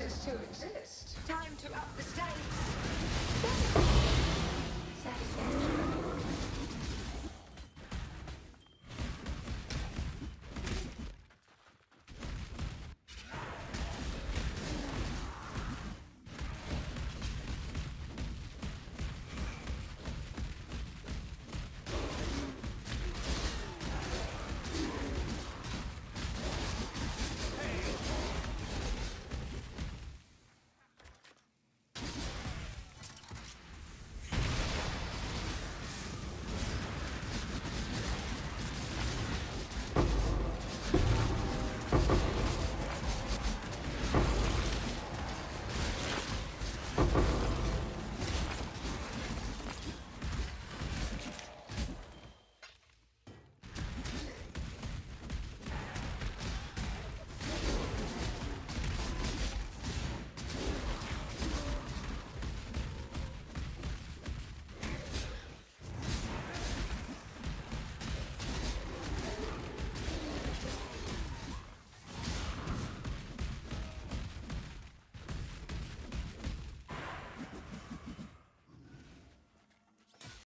is to exist. Time to up the stakes.